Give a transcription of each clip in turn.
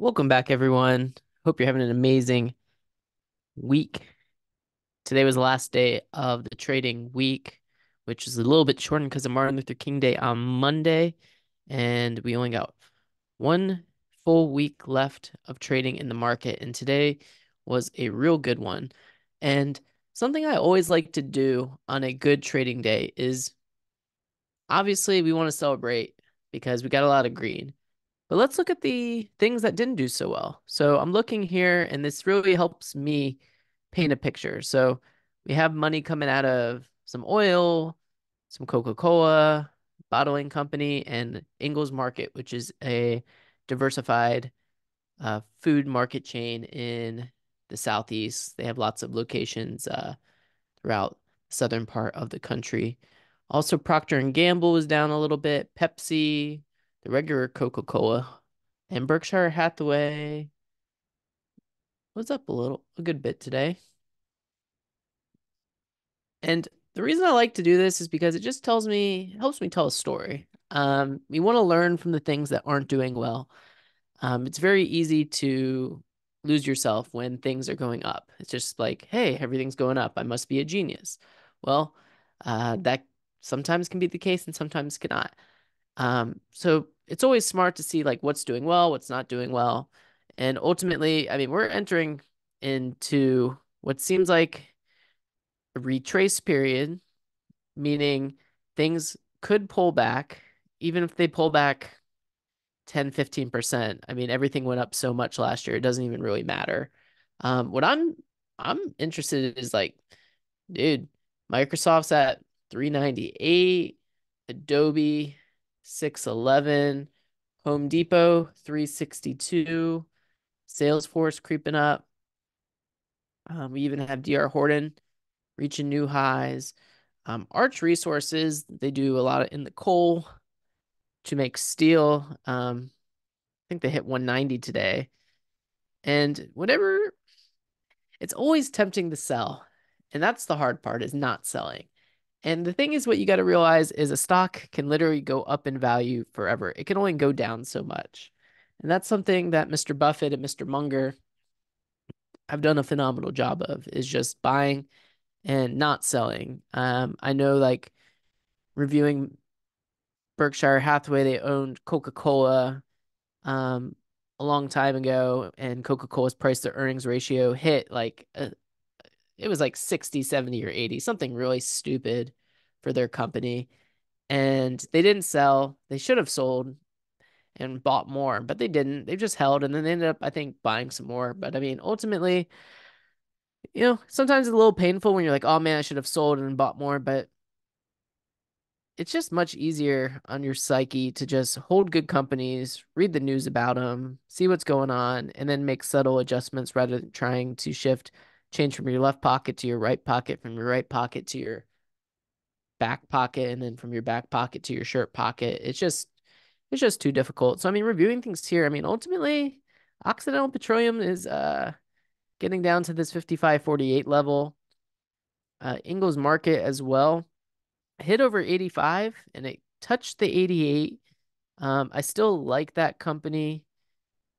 Welcome back, everyone. Hope you're having an amazing week. Today was the last day of the trading week, which is a little bit shortened because of Martin Luther King Day on Monday. And we only got one full week left of trading in the market. And today was a real good one. And something I always like to do on a good trading day is obviously we want to celebrate because we got a lot of green. But let's look at the things that didn't do so well. So I'm looking here, and this really helps me paint a picture. So we have money coming out of some oil, some Coca-Cola, bottling company, and Ingles Market, which is a diversified uh, food market chain in the southeast. They have lots of locations uh, throughout the southern part of the country. Also, Procter and Gamble was down a little bit. Pepsi, the regular Coca-Cola, and Berkshire Hathaway was up a little, a good bit today. And the reason I like to do this is because it just tells me, helps me tell a story. Um, we want to learn from the things that aren't doing well. Um, it's very easy to lose yourself when things are going up. It's just like, hey, everything's going up. I must be a genius. Well, uh, that sometimes can be the case and sometimes cannot. Um, so it's always smart to see like what's doing well, what's not doing well. And ultimately, I mean, we're entering into what seems like a retrace period, meaning things could pull back, even if they pull back 10, 15%. I mean, everything went up so much last year, it doesn't even really matter. Um, what I'm I'm interested in is like, dude, Microsoft's at 398, Adobe 611, Home Depot 362, Salesforce creeping up. Um, we even have DR Horton reaching new highs. Um, Arch Resources, they do a lot in the coal to make steel. Um, I think they hit 190 today. And whatever, it's always tempting to sell. And that's the hard part is not selling. And the thing is, what you got to realize is a stock can literally go up in value forever. It can only go down so much. And that's something that Mr. Buffett and Mr. Munger have done a phenomenal job of is just buying and not selling. Um, I know like reviewing Berkshire Hathaway, they owned Coca-Cola um, a long time ago, and Coca-Cola's price to earnings ratio hit like a, it was like 60, 70, or 80, something really stupid for their company. And they didn't sell. They should have sold and bought more, but they didn't. They just held and then they ended up, I think, buying some more. But I mean, ultimately, you know, sometimes it's a little painful when you're like, oh man, I should have sold and bought more, but it's just much easier on your psyche to just hold good companies, read the news about them, see what's going on, and then make subtle adjustments rather than trying to shift change from your left pocket to your right pocket, from your right pocket to your back pocket, and then from your back pocket to your shirt pocket. It's just it's just too difficult. So I mean, reviewing things here, I mean, ultimately, Occidental Petroleum is uh getting down to this 55.48 level. Uh, Ingles Market as well hit over 85 and it touched the 88. Um, I still like that company.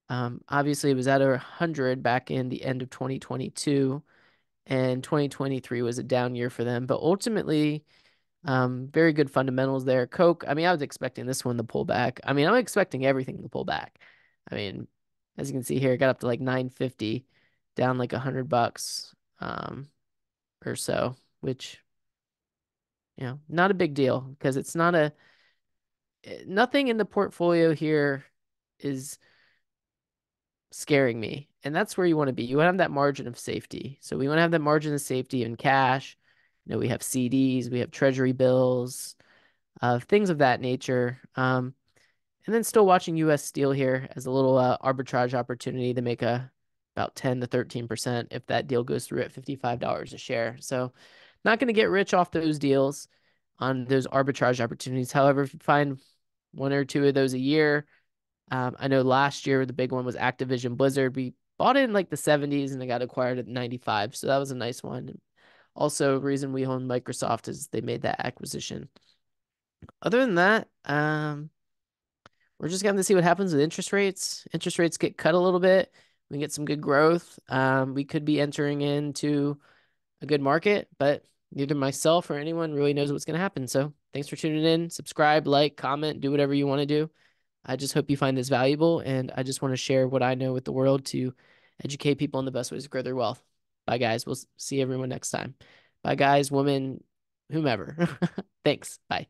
Um, obviously, it was at a 100 back in the end of 2022, and 2023 was a down year for them. But ultimately, um, very good fundamentals there. Coke, I mean, I was expecting this one to pull back. I mean, I'm expecting everything to pull back. I mean, as you can see here, it got up to like 950, down like 100 bucks um, or so, which, you know, not a big deal because it's not a, eh, nothing in the portfolio here is scaring me. And that's where you want to be. You want to have that margin of safety. So we want to have that margin of safety in cash. You know, we have CDs, we have treasury bills, uh, things of that nature. Um, and then still watching US Steel here as a little uh, arbitrage opportunity to make a about 10 to 13% if that deal goes through at $55 a share. So not going to get rich off those deals on those arbitrage opportunities. However, if you find one or two of those a year, um, I know last year the big one was Activision Blizzard. We bought it in like the 70s and it got acquired at 95. So that was a nice one. Also, reason we own Microsoft is they made that acquisition. Other than that, um, we're just going to see what happens with interest rates. Interest rates get cut a little bit. We get some good growth. Um, we could be entering into a good market, but neither myself or anyone really knows what's going to happen. So thanks for tuning in. Subscribe, like, comment, do whatever you want to do. I just hope you find this valuable. And I just want to share what I know with the world to educate people on the best ways to grow their wealth. Bye, guys. We'll see everyone next time. Bye, guys, women, whomever. Thanks. Bye.